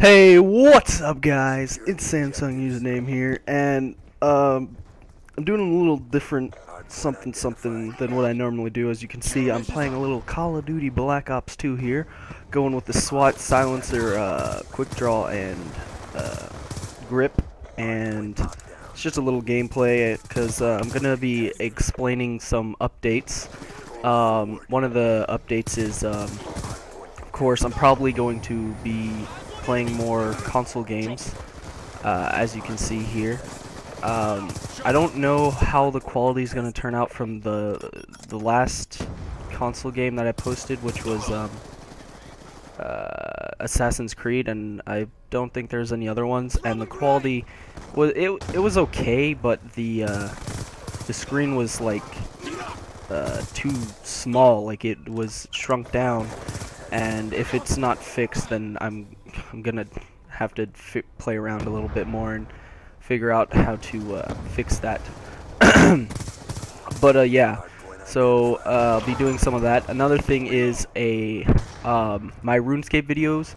Hey, what's up, guys? It's Samsung username here, and um, I'm doing a little different something something than what I normally do. As you can see, I'm playing a little Call of Duty Black Ops 2 here, going with the SWAT silencer, uh, quick draw, and uh, grip, and it's just a little gameplay because uh, I'm gonna be explaining some updates. Um, one of the updates is, um, of course, I'm probably going to be playing more console games, uh, as you can see here. Um, I don't know how the quality is going to turn out from the the last console game that I posted, which was um, uh, Assassin's Creed, and I don't think there's any other ones. And the quality was it it was okay, but the uh, the screen was like uh, too small, like it was shrunk down. And if it's not fixed, then I'm I'm gonna have to play around a little bit more and figure out how to uh, fix that. but uh, yeah, so uh, I'll be doing some of that. Another thing is a um, my RuneScape videos.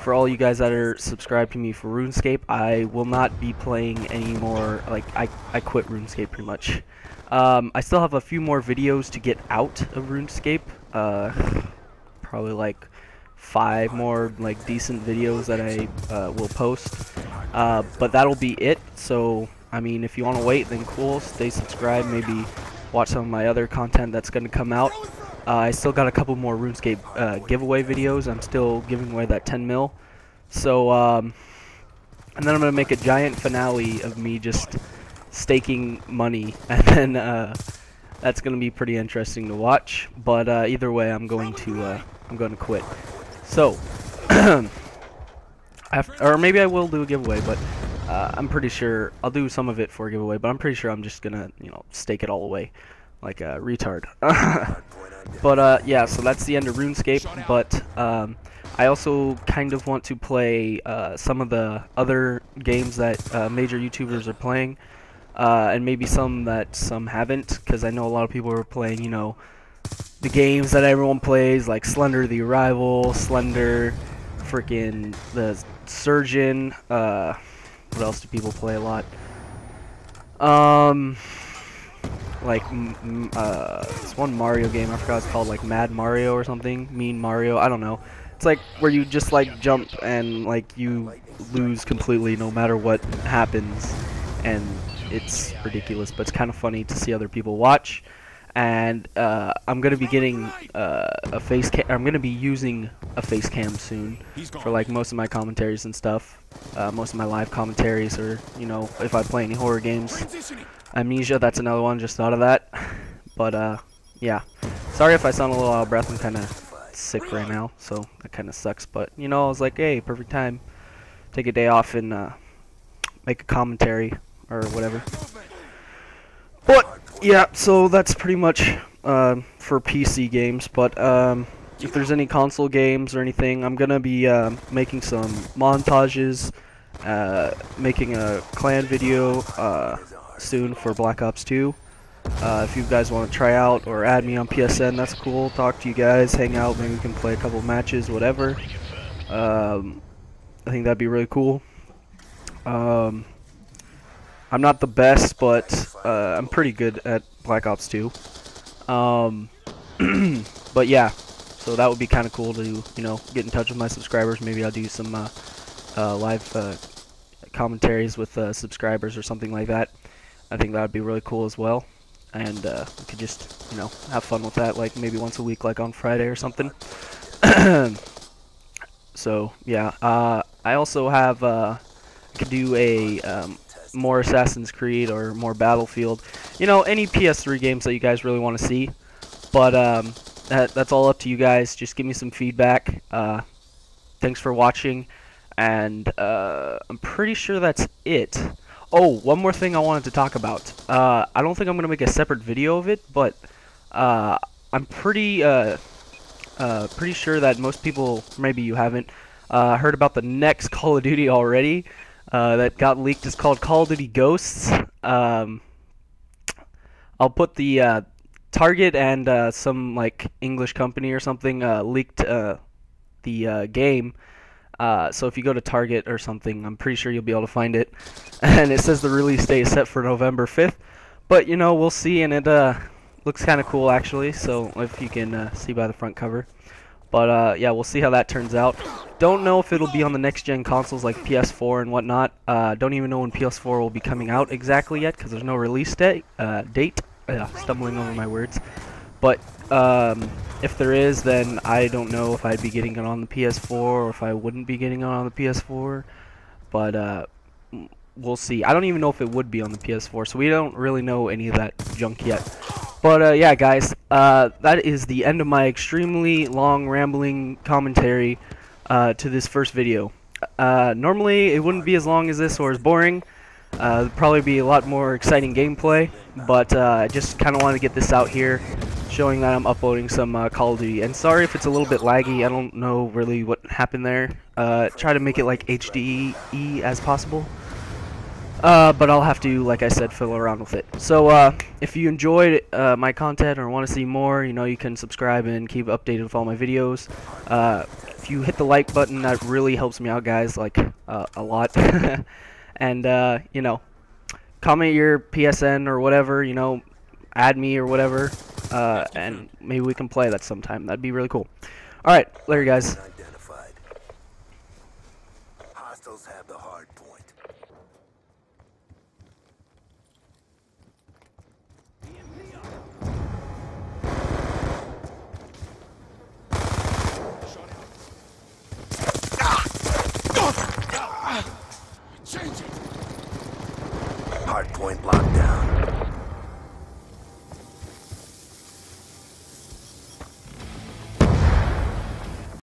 For all you guys that are subscribed to me for RuneScape, I will not be playing anymore. Like I, I quit RuneScape pretty much. Um, I still have a few more videos to get out of RuneScape. Uh, probably like five more like decent videos that I uh, will post. Uh, but that'll be it. So I mean, if you want to wait, then cool. Stay subscribed. Maybe watch some of my other content that's going to come out. Uh, I still got a couple more RuneScape uh, giveaway videos. I'm still giving away that 10 mil. So um, and then I'm gonna make a giant finale of me just staking money, and then uh, that's gonna be pretty interesting to watch. But uh, either way, I'm going to uh, I'm going to quit. So, after, or maybe I will do a giveaway, but uh, I'm pretty sure I'll do some of it for a giveaway. But I'm pretty sure I'm just gonna, you know, stake it all away, like a retard. but uh, yeah, so that's the end of RuneScape. But um, I also kind of want to play uh, some of the other games that uh, major YouTubers are playing, uh, and maybe some that some haven't, because I know a lot of people are playing, you know the games that everyone plays, like Slender the Arrival, Slender, freaking the Surgeon. Uh, what else do people play a lot? Um, like uh, this one Mario game I forgot it's called like Mad Mario or something, Mean Mario. I don't know. It's like where you just like jump and like you lose completely no matter what happens, and it's ridiculous, but it's kind of funny to see other people watch and uh, I'm gonna be getting uh, a face cam. I'm gonna be using a face cam soon for like most of my commentaries and stuff. Uh, most of my live commentaries, or you know, if I play any horror games. Amnesia, that's another one. Just thought of that. But uh, yeah. Sorry if I sound a little out of breath. I'm kind of sick right now, so that kind of sucks. But you know, I was like, hey, perfect time. Take a day off and uh, make a commentary or whatever. But yeah, so that's pretty much uh, for PC games. But um, if there's any console games or anything, I'm gonna be uh, making some montages, uh, making a clan video uh, soon for Black Ops 2. Uh, if you guys want to try out or add me on PSN, that's cool. Talk to you guys, hang out, maybe we can play a couple matches, whatever. Um, I think that'd be really cool. Um, I'm not the best, but uh, I'm pretty good at Black Ops 2. Um, but yeah, so that would be kind of cool to you know get in touch with my subscribers. Maybe I'll do some uh, uh, live uh, commentaries with uh, subscribers or something like that. I think that would be really cool as well, and uh, we could just you know have fun with that, like maybe once a week, like on Friday or something. so yeah, I also have I could do a um, more Assassin's Creed or more Battlefield. You know, any PS3 games that you guys really want to see. But um, that, that's all up to you guys. Just give me some feedback. Uh, thanks for watching. And uh, I'm pretty sure that's it. Oh, one more thing I wanted to talk about. Uh, I don't think I'm going to make a separate video of it, but uh, I'm pretty uh, uh, pretty sure that most people, maybe you haven't, heard about the next Call of Duty already uh, that got leaked is called Call of Duty Ghosts. Um, I'll put the uh, Target and uh, some like English company or something uh, leaked uh, the uh, game. So if you go to Target or something, I'm pretty sure you'll be able to find it. And it says the release date is set for November 5th. But you know, we'll see, and it looks kind of cool actually. So if you can see by the front cover. But uh, yeah, we'll see how that turns out. Don't know if it'll be on the next gen consoles like PS4 and whatnot. Uh, don't even know when PS4 will be coming out exactly yet because there's no release date. Uh, date. stumbling over my words. But um, if there is, then I don't know if I'd be getting it on the PS4 or if I wouldn't be getting it on the PS4. But uh, we'll see. I don't even know if it would be on the PS4, so we don't really know any of that junk yet. But uh, yeah, guys, uh, that is the end of my extremely long, rambling commentary uh, to this first video. Uh, normally, it wouldn't be as long as this or as boring. Uh, probably be a lot more exciting gameplay, but uh, I just kind of wanted to get this out here showing that I'm uploading some Call of Duty. And sorry if it's a little bit laggy. I don't know really what happened there. Try to make it like HDE as possible. Uh, but I'll have to, like I said, fiddle around with it. So uh, if you enjoyed uh, my content or want to see more, you know, you can subscribe and keep updated with all my videos. Uh, if you hit the like button, that really helps me out, guys, like uh, a lot. and you know, comment your PSN or whatever, you know, add me or whatever uh, and maybe we can play that sometime. That'd be really cool. All right, later, guys.